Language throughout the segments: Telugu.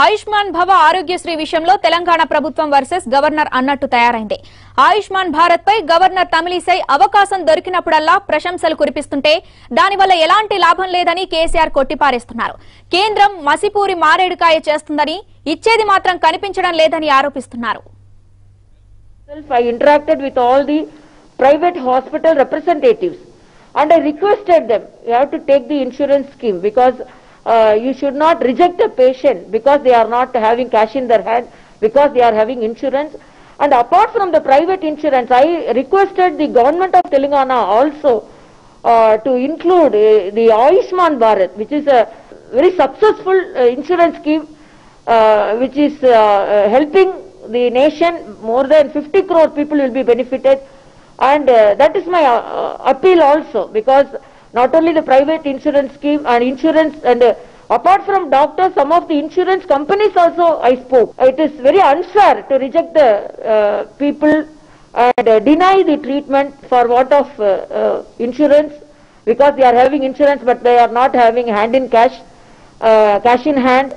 ఆయుష్మాన్ భవ ఆరోగ్యశ్రీ విషయంలో తెలంగాణ ప్రభుత్వం వర్సెస్ గవర్నర్ అన్నట్టు తయారైంది. ఆయుష్మాన్ భారత్ పై గవర్నర్ తమిళిసై అవకాశం దొరికినప్పుడల్లా ప్రశంసలు కురిపిస్తుంటే దానివల్ల ఎలాంటి లాభం లేదని కేసీఆర్ కొట్టిపారేస్తున్నారు. కేంద్రం మసిపూరి మారేడుకాయ చేస్తుందని ఇచ్చేది మాత్రం కనిపించడం లేదని ఆరోపిస్తున్నారు. Myself, I interacted with all the private hospital representatives and I requested them, you have to take the insurance scheme because uh, you should not reject a patient because they are not having cash in their hand, because they are having insurance. And apart from the private insurance, I requested the government of Telangana also uh, to include uh, the Ayushman Bharat, which is a very successful uh, insurance scheme uh, which is uh, helping the nation. More than 50 crore people will be benefited. And that is my appeal also because not only the private insurance scheme and insurance and uh, apart from doctors, some of the insurance companies also I spoke. It is very unfair to reject the uh, people and uh, deny the treatment for what of uh, uh, insurance because they are having insurance but they are not having hand in cash, uh, cash in hand.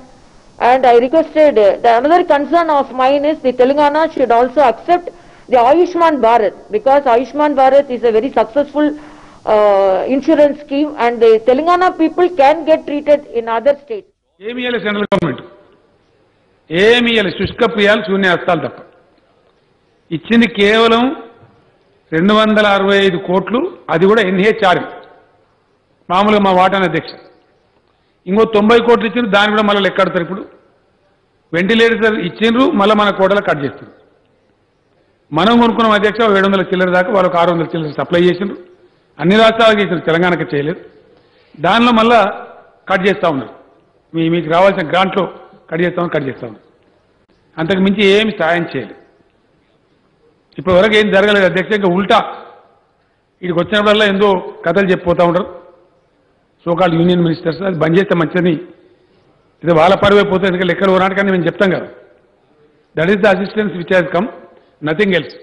And I requested, uh, the another concern of mine is the Telangana should also accept the Ayushman Bharat because Ayushman Bharat is a very successful Uh, insurance scheme and the Telangana people can get treated in other states. ఏమి ఇవ్వాలి సెంట్రల్ గవర్నమెంట్? ఏమి ఇవ్వాలి శుష్క ఇవ్వాలి శూన్యాస్తాలు తప్ప. ఇచ్చింది కేవలం రెండు వందల అరవై ఐదు కోట్లు అది కూడా ఎన్హెచ్ఆర్ఎం మామూలుగా మా వాటాన్ అధ్యక్ష. ఇంకో తొంభై కోట్లు ఇచ్చిండ్రు దాన్ని కూడా మళ్ళీ లెక్కడతారు ఇప్పుడు. వెంటిలేటర్ ఇచ్చిండ్రు మళ్ళీ మన కోటలో కట్ చేస్తారు మనం కొనుక్కున్నాం అధ్యక్ష ఏడు వందల చిల్లర దాకా వాళ్ళకి ఆరు వందల చిల్లర సప్లై చేసిండ్రు. అన్ని రాష్ట్రాలకు చేసిండ్రు తెలంగాణకి చేయలేదు. దానిలో మళ్ళా కట్ చేస్తూ ఉన్నారు. మీ మీకు రావాల్సిన గ్రాంట్లో కట్ చేస్తామని కట్ చేస్తూ ఉన్నారు. అంతకు మించి ఏమి సాయం చేయలేదు. ఇప్పటి వరకు ఏం జరగలేదు. అధ్యక్ష ఇంకా ఉల్టా ఇక్కడికి వచ్చినప్పుడల్లా ఎందో కథలు చెప్పిపోతూ ఉంటారు. సోకాల్ యూనియన్ మినిస్టర్స్ అది బంద్ చేస్తే మంచిదని. ఇది వాళ్ళ పరువైపోతుంది ఎందుకంటే లెక్కలు ఓనాటకాన్ని మేము చెప్తాం కదా. That is the assistance which has come nothing else